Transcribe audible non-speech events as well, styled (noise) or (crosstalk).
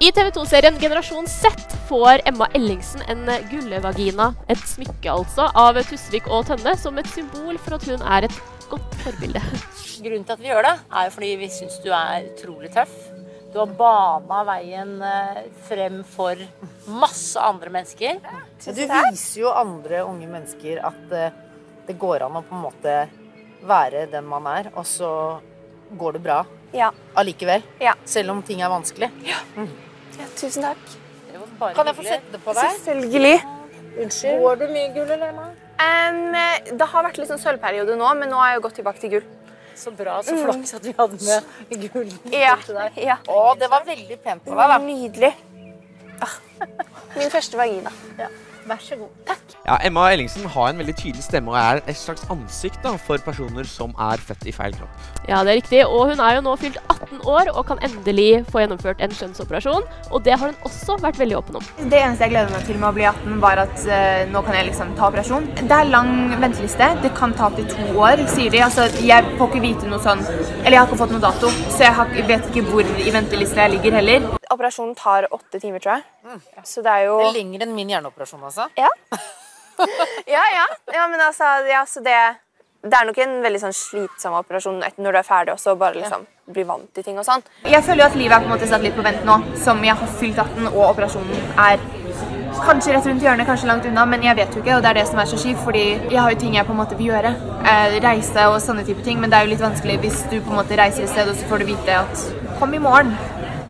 I TV 2-serien Generasjon Z får Emma Ellingsen en gullvagina, et smykke altså, av Tusvik og Tønne som et symbol for at hun er et godt forbilde. Grunnen til at vi gjør det, er jo fordi vi syns du er utrolig tøff. Du har bana veien eh, frem for masse andre mennesker. Du viser jo andre unge mennesker at eh, det går an å på en måte være den man er, og så går det bra Ja. allikevel. Ja. Selv om ting er vanskelig. ja. Tusen takk. Det var bare Kan jeg få sette det på deg? Selvfølgelig. Unnskyld. Går du mye gull, eller? Emma? Em, det har vært litt sånn sølvperiode nå, men nå har jeg gått tilbake til gull. Så bra, så flaks at vi hadde med gull Ja. til deg. ja. Å, det var veldig pent på deg, da. Nydelig. Ah. Min første vagina. Vær så god. Ja, Emma Ellingsen har en veldig tydelig stemme og er et slags ansikt da, for personer som er født i feil kropp. Ja, det er riktig. Og hun er jo nå fylt 18 år og kan endelig få gjennomført en skjønnsoperasjon. Og det har hun også vært veldig åpen om. Det eneste jeg gleder meg til med å bli 18, var at uh, nå kan jeg liksom ta operasjon. Det er lang venteliste. Det kan ta opptil to år, sier de. Altså, jeg får ikke vite noe sånn Eller jeg har ikke fått noe dato, så jeg har, vet ikke hvor i ventelista jeg ligger heller. Operasjonen tar åtte timer, tror jeg. Så det er jo Det er lenger enn min hjerneoperasjon, altså. Ja. (laughs) ja, ja. ja, men altså, ja, så det det er nok en veldig sånn slitsom operasjon når du er ferdig også, bare liksom bli vant til ting og sånn. Jeg føler jo at livet er på en måte satt litt på vent nå, som jeg har fylt 18 og operasjonen er kanskje rett rundt hjørnet, kanskje langt unna, men jeg vet jo ikke, og det er det som er så kjipt, fordi jeg har jo ting jeg på en måte vil gjøre. Eh, reise og sånne type ting, men det er jo litt vanskelig hvis du på en måte reiser et sted og så får du vite at kom i morgen.